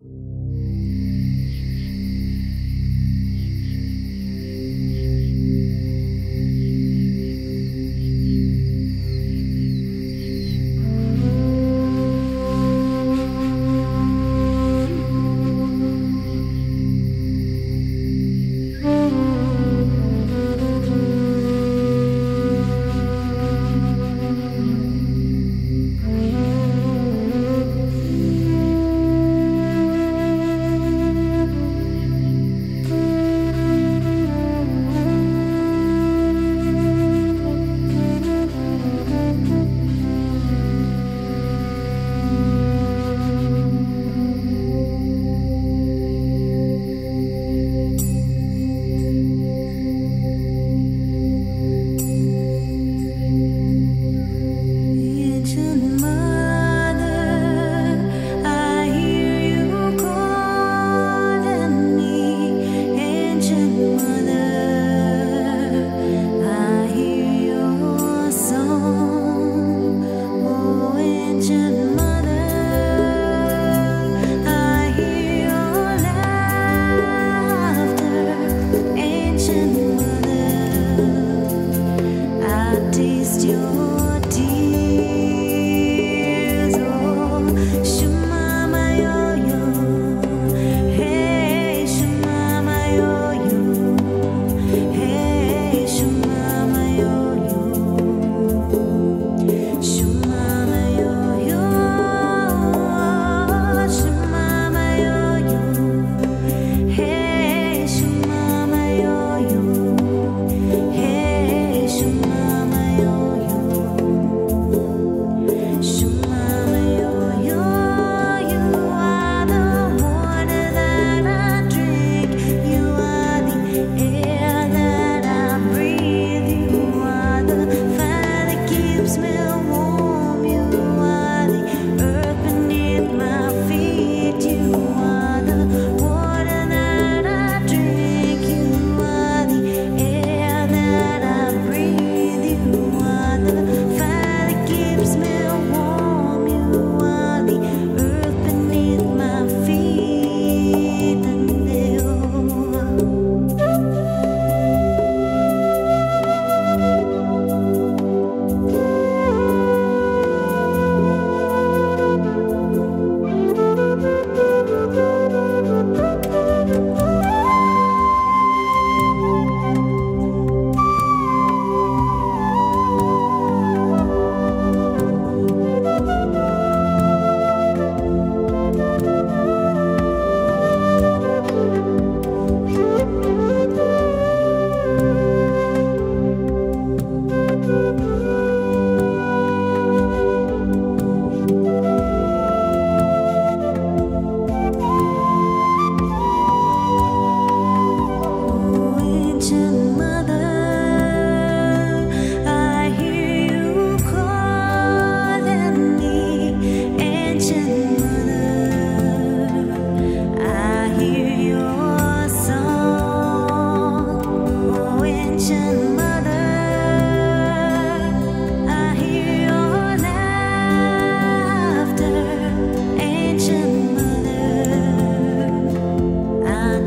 you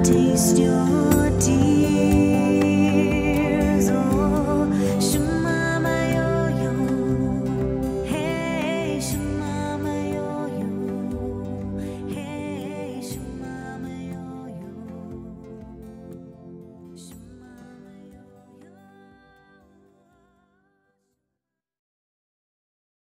taste your